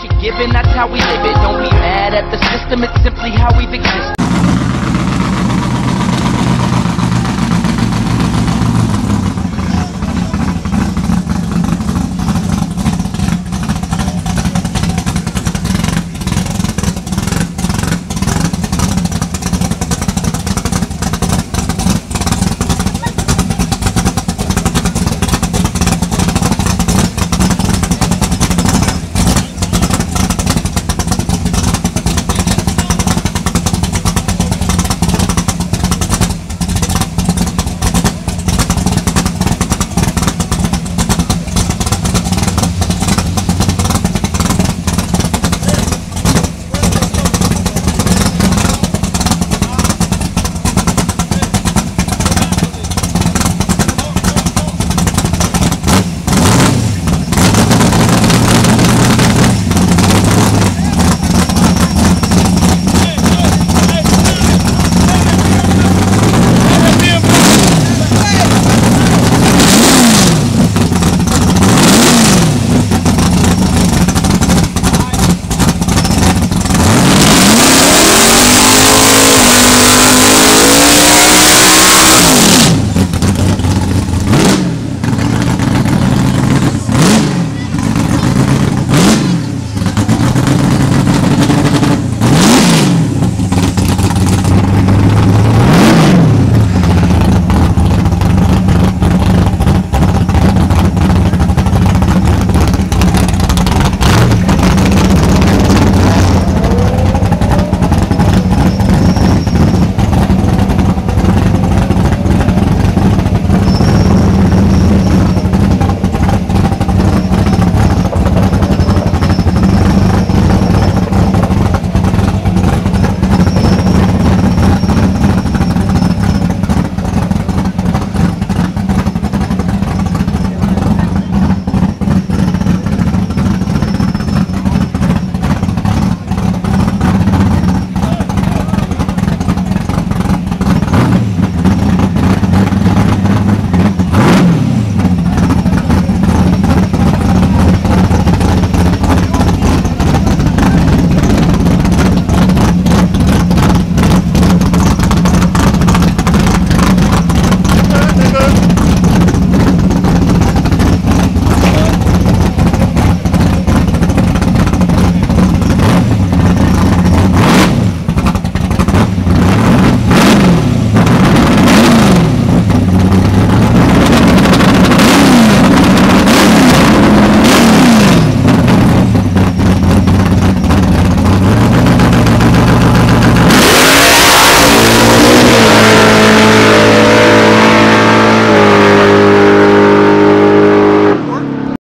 what you're given, that's how we live it. Don't be mad at the system, it's simply how we've existed.